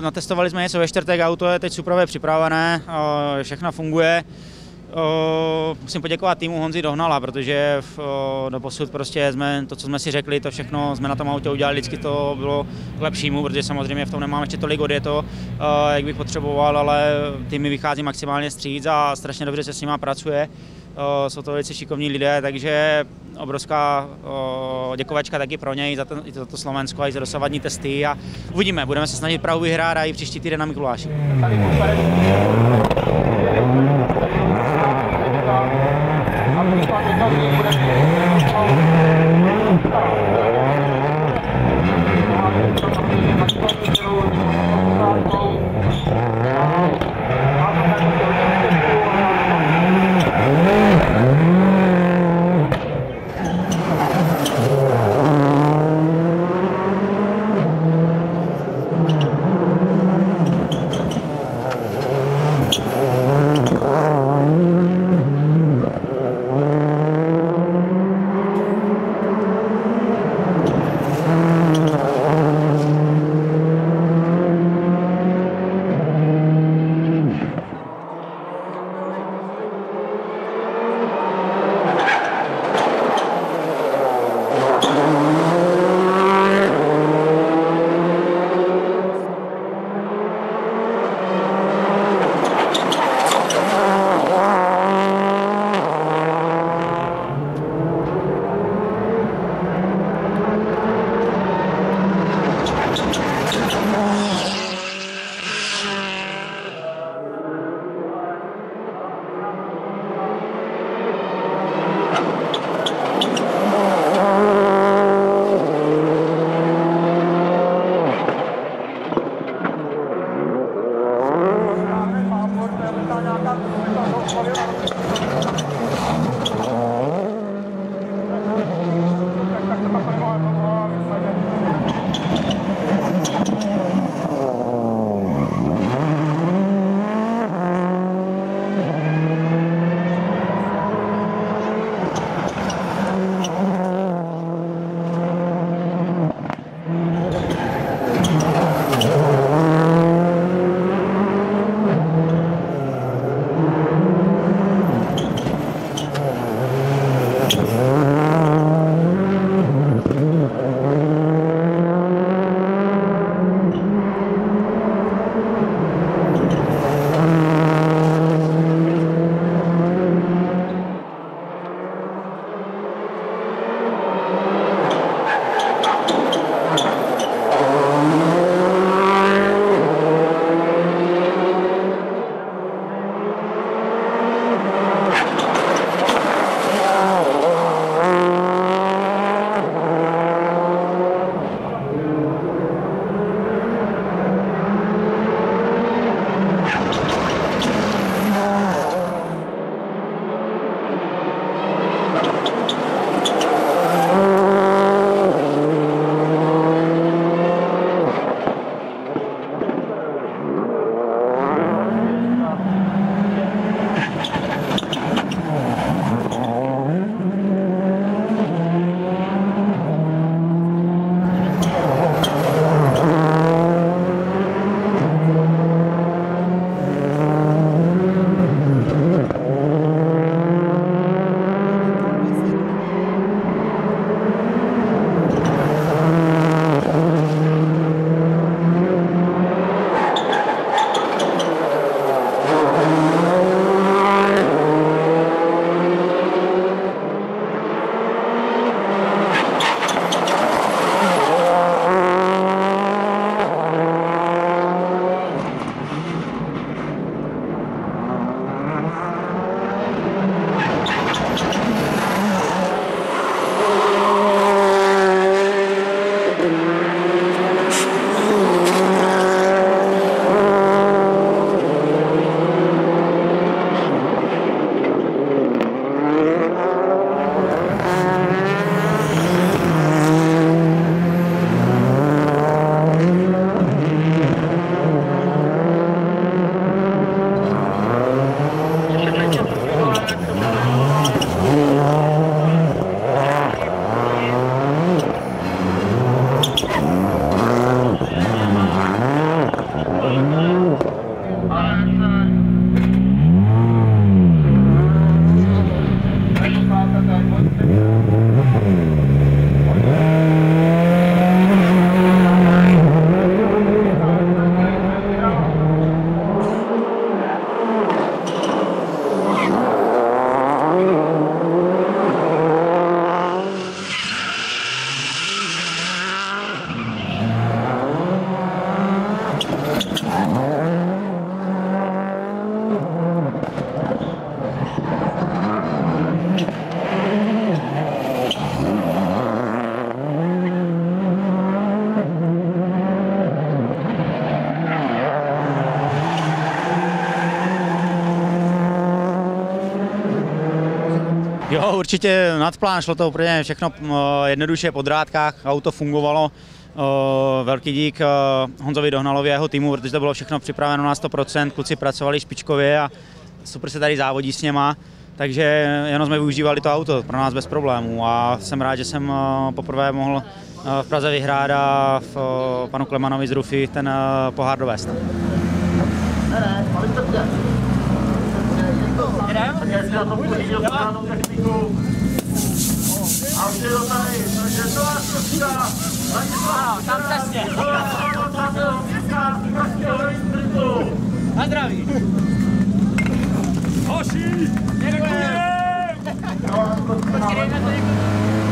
natestovali jsme něco ve čtvrtek, auto je teď super připravené, všechno funguje. musím poděkovat týmu Honzi Dohnala, protože v, do posud prostě jsme, to, co jsme si řekli, to všechno jsme na tom autě udělali, vždycky to bylo k lepšímu, protože samozřejmě v tom nemám ještě tolik odjeto, jak bych potřeboval, ale tým mi vychází maximálně stříc a strašně dobře se s nima pracuje. Jsou to velice šikovní lidé, takže obrovská děkovačka taky pro něj za, ten, za to Slovensko a i za dosavadní testy a uvidíme, budeme se snažit Prahu vyhrát a i příští týden na Mikuláši. Určitě nad plán, šlo to úplně všechno jednoduše po drátkách, auto fungovalo. O, velký dík o, Honzovi Dohnalovi a jeho týmu, protože to bylo všechno připraveno na 100%, kluci pracovali špičkově a super se tady závodí s něma. Takže jenom jsme využívali to auto, pro nás bez problémů a jsem rád, že jsem o, poprvé mohl v Praze vyhrát a v, panu Klemanovi z Rufy ten pohár dovést dneska tomu řídil správnou techniku. A už je to tady, takže to vás prosíká Ladislav, tam přesně. Prostě na zdraví. Hoši! Děkujeme! Počkej, na to děkujeme.